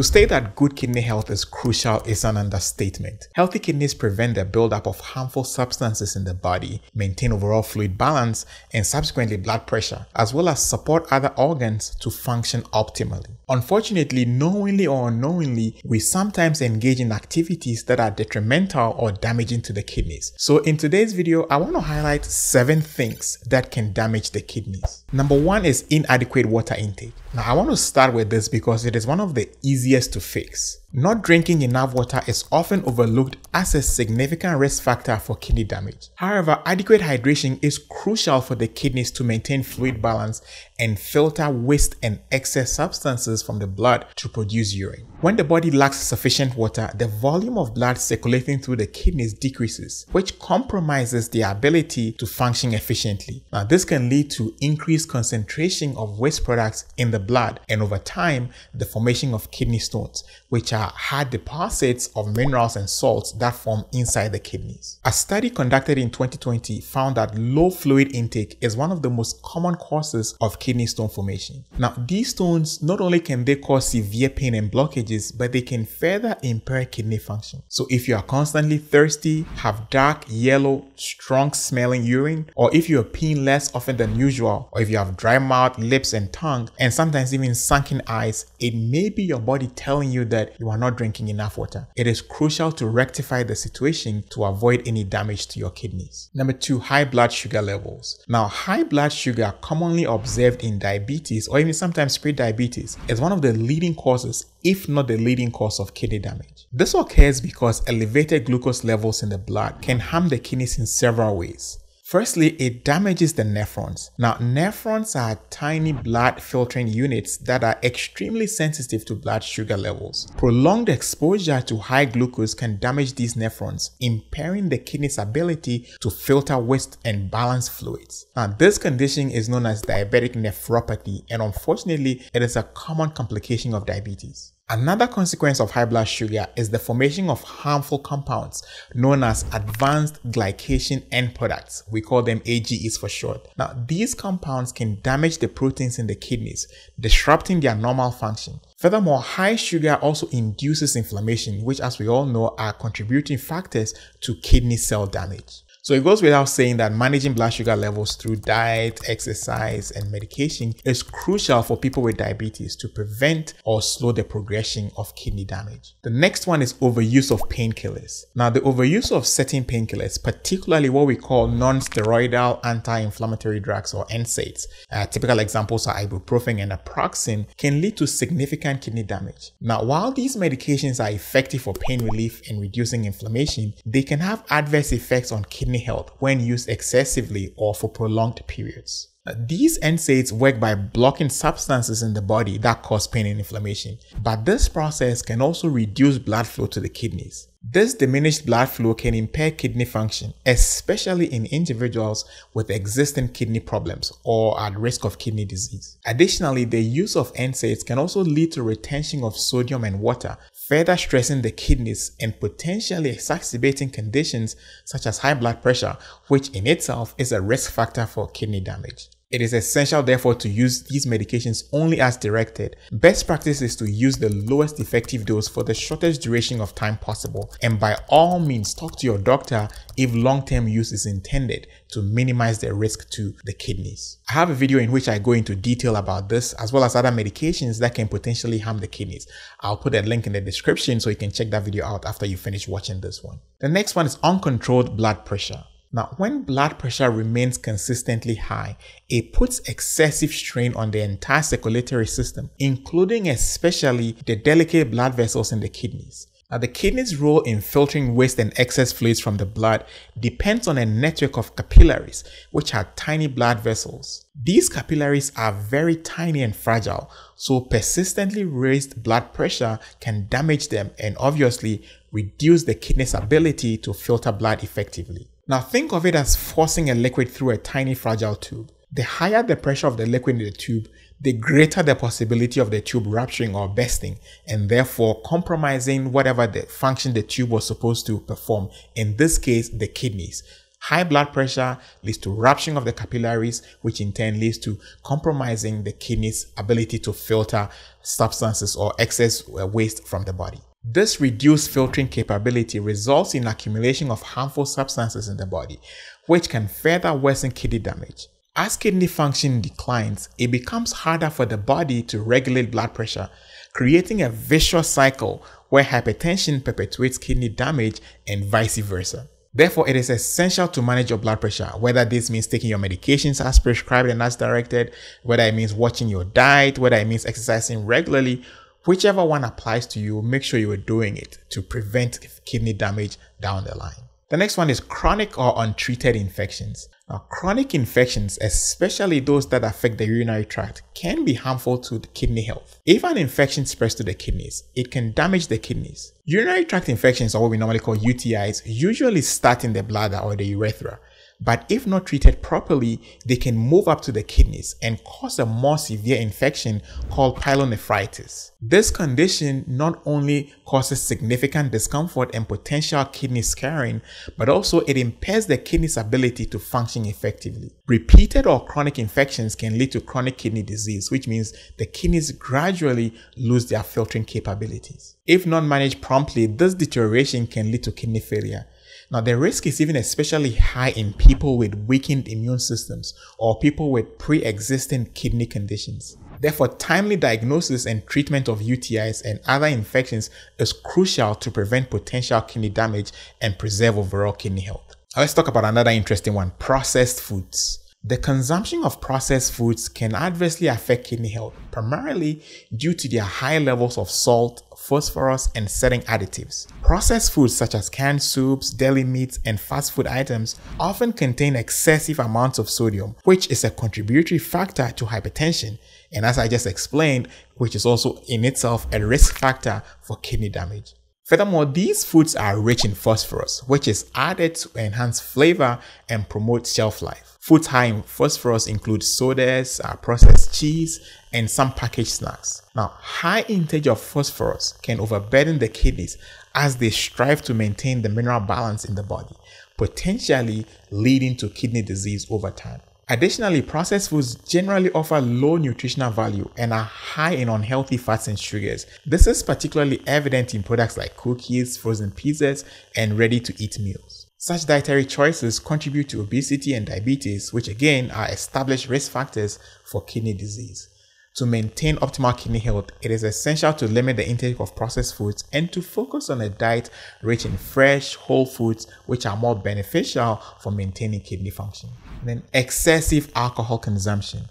To state that good kidney health is crucial is an understatement. Healthy kidneys prevent the buildup of harmful substances in the body, maintain overall fluid balance, and subsequently blood pressure, as well as support other organs to function optimally. Unfortunately, knowingly or unknowingly, we sometimes engage in activities that are detrimental or damaging to the kidneys. So in today's video, I want to highlight seven things that can damage the kidneys. Number one is inadequate water intake. Now I want to start with this because it is one of the easiest to fix. Not drinking enough water is often overlooked as a significant risk factor for kidney damage. However, adequate hydration is crucial for the kidneys to maintain fluid balance and filter waste and excess substances from the blood to produce urine. When the body lacks sufficient water, the volume of blood circulating through the kidneys decreases, which compromises their ability to function efficiently. Now, this can lead to increased concentration of waste products in the blood and over time, the formation of kidney stones, which are hard deposits of minerals and salts that form inside the kidneys. A study conducted in 2020 found that low fluid intake is one of the most common causes of kidney stone formation. Now, these stones not only can they cause severe pain and blockages, but they can further impair kidney function. So if you are constantly thirsty, have dark, yellow, strong smelling urine, or if you are peeing less often than usual, or if you have dry mouth, lips, and tongue, and sometimes even sunken eyes, it may be your body telling you that you are not drinking enough water. It is crucial to rectify the situation to avoid any damage to your kidneys. Number two, high blood sugar levels. Now, high blood sugar commonly observed in diabetes or even sometimes pre-diabetes is one of the leading causes if not the leading cause of kidney damage. This occurs because elevated glucose levels in the blood can harm the kidneys in several ways. Firstly, it damages the nephrons. Now, nephrons are tiny blood filtering units that are extremely sensitive to blood sugar levels. Prolonged exposure to high glucose can damage these nephrons, impairing the kidney's ability to filter waste and balance fluids. Now, this condition is known as diabetic nephropathy, and unfortunately, it is a common complication of diabetes. Another consequence of high blood sugar is the formation of harmful compounds known as advanced glycation end products. We call them AGEs for short. Now, these compounds can damage the proteins in the kidneys, disrupting their normal function. Furthermore, high sugar also induces inflammation, which as we all know are contributing factors to kidney cell damage. So it goes without saying that managing blood sugar levels through diet, exercise, and medication is crucial for people with diabetes to prevent or slow the progression of kidney damage. The next one is overuse of painkillers. Now, the overuse of certain painkillers, particularly what we call non-steroidal anti-inflammatory drugs or NSAIDs, uh, typical examples are ibuprofen and naproxen, can lead to significant kidney damage. Now, while these medications are effective for pain relief and reducing inflammation, they can have adverse effects on kidney kidney health when used excessively or for prolonged periods. Uh, these NSAIDs work by blocking substances in the body that cause pain and inflammation, but this process can also reduce blood flow to the kidneys. This diminished blood flow can impair kidney function, especially in individuals with existing kidney problems or at risk of kidney disease. Additionally, the use of NSAIDs can also lead to retention of sodium and water, further stressing the kidneys and potentially exacerbating conditions such as high blood pressure, which in itself is a risk factor for kidney damage. It is essential therefore to use these medications only as directed. Best practice is to use the lowest effective dose for the shortest duration of time possible and by all means talk to your doctor if long-term use is intended to minimize the risk to the kidneys. I have a video in which I go into detail about this as well as other medications that can potentially harm the kidneys. I'll put a link in the description so you can check that video out after you finish watching this one. The next one is uncontrolled blood pressure. Now, when blood pressure remains consistently high, it puts excessive strain on the entire circulatory system, including especially the delicate blood vessels in the kidneys. Now, the kidney's role in filtering waste and excess fluids from the blood depends on a network of capillaries, which are tiny blood vessels. These capillaries are very tiny and fragile, so persistently raised blood pressure can damage them and obviously reduce the kidney's ability to filter blood effectively. Now think of it as forcing a liquid through a tiny fragile tube. The higher the pressure of the liquid in the tube, the greater the possibility of the tube rupturing or bursting and therefore compromising whatever the function the tube was supposed to perform, in this case, the kidneys. High blood pressure leads to rupturing of the capillaries, which in turn leads to compromising the kidney's ability to filter substances or excess uh, waste from the body. This reduced filtering capability results in accumulation of harmful substances in the body, which can further worsen kidney damage. As kidney function declines, it becomes harder for the body to regulate blood pressure, creating a vicious cycle where hypertension perpetuates kidney damage and vice versa. Therefore, it is essential to manage your blood pressure, whether this means taking your medications as prescribed and as directed, whether it means watching your diet, whether it means exercising regularly, whichever one applies to you, make sure you are doing it to prevent kidney damage down the line. The next one is chronic or untreated infections. Now, chronic infections, especially those that affect the urinary tract, can be harmful to the kidney health. If an infection spreads to the kidneys, it can damage the kidneys. Urinary tract infections, or what we normally call UTIs, usually start in the bladder or the urethra but if not treated properly, they can move up to the kidneys and cause a more severe infection called pyelonephritis. This condition not only causes significant discomfort and potential kidney scarring, but also it impairs the kidney's ability to function effectively. Repeated or chronic infections can lead to chronic kidney disease, which means the kidneys gradually lose their filtering capabilities. If not managed promptly, this deterioration can lead to kidney failure. Now, the risk is even especially high in people with weakened immune systems or people with pre existing kidney conditions. Therefore, timely diagnosis and treatment of UTIs and other infections is crucial to prevent potential kidney damage and preserve overall kidney health. Now, let's talk about another interesting one processed foods. The consumption of processed foods can adversely affect kidney health, primarily due to their high levels of salt, phosphorus, and certain additives. Processed foods such as canned soups, deli meats, and fast food items often contain excessive amounts of sodium, which is a contributory factor to hypertension, and as I just explained, which is also in itself a risk factor for kidney damage. Furthermore, these foods are rich in phosphorus, which is added to enhance flavor and promote shelf life. Foods high in phosphorus include sodas, uh, processed cheese, and some packaged snacks. Now, high intake of phosphorus can overburden the kidneys as they strive to maintain the mineral balance in the body, potentially leading to kidney disease over time. Additionally, processed foods generally offer low nutritional value and are high in unhealthy fats and sugars. This is particularly evident in products like cookies, frozen pizzas, and ready to eat meals. Such dietary choices contribute to obesity and diabetes, which again are established risk factors for kidney disease. To maintain optimal kidney health, it is essential to limit the intake of processed foods and to focus on a diet rich in fresh, whole foods, which are more beneficial for maintaining kidney function. Then, excessive alcohol consumption.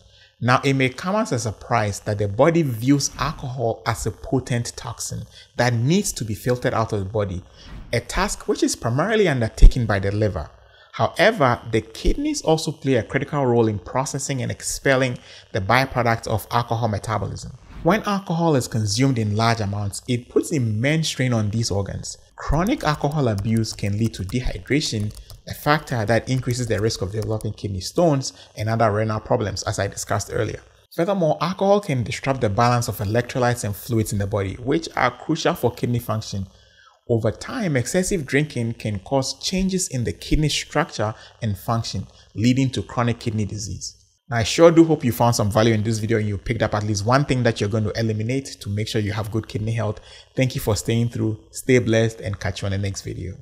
Now, it may come as a surprise that the body views alcohol as a potent toxin that needs to be filtered out of the body, a task which is primarily undertaken by the liver. However, the kidneys also play a critical role in processing and expelling the byproducts of alcohol metabolism. When alcohol is consumed in large amounts, it puts immense strain on these organs. Chronic alcohol abuse can lead to dehydration, a factor that increases the risk of developing kidney stones and other renal problems, as I discussed earlier. Furthermore, alcohol can disrupt the balance of electrolytes and fluids in the body, which are crucial for kidney function over time, excessive drinking can cause changes in the kidney structure and function, leading to chronic kidney disease. Now, I sure do hope you found some value in this video and you picked up at least one thing that you're going to eliminate to make sure you have good kidney health. Thank you for staying through. Stay blessed and catch you on the next video.